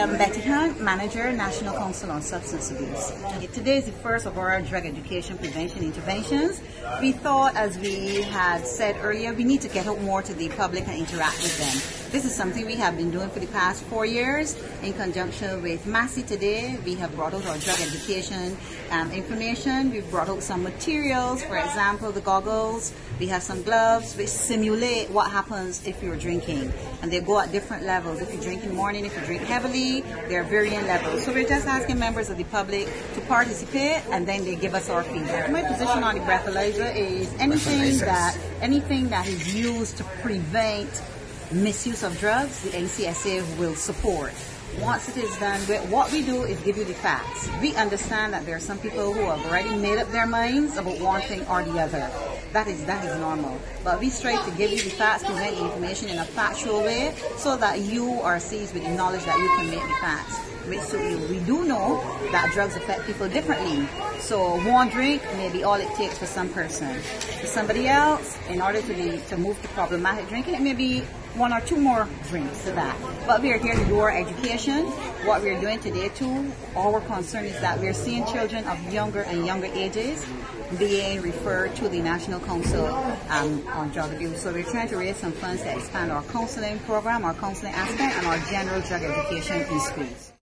am Betty Hunte, Manager, National Council on Substance Abuse. Today is the first of our drug education prevention interventions. We thought, as we had said earlier, we need to get out more to the public and interact with them. This is something we have been doing for the past four years in conjunction with Massy today. We have brought out our drug education um, information. We've brought out some materials, for example, the goggles. We have some gloves which simulate what happens if you're drinking. And they go at different levels. If you drink in the morning, if you drink heavily, there are varying levels. So we're just asking members of the public to participate and then they give us our feedback. My position on the breathalyzer is anything that anything that is used to prevent misuse of drugs, the NCSA will support. Once it is done, what we do is give you the facts. We understand that there are some people who have already made up their minds about one thing or the other. That is that is normal. But we strive to give you the facts, present the information in a factual way, so that you are seized with the knowledge that you can make the facts. So we do know that drugs affect people differently. So one drink may be all it takes for some person. For somebody else, in order to be to move to problematic drinking, it may be one or two more drinks to that. But we are here to do our education. What we're doing today too, our concern is that we're seeing children of younger and younger ages being referred to the National Council um, on Drug Abuse. So we're trying to raise some funds to expand our counseling program, our counseling aspect, and our general drug education in schools.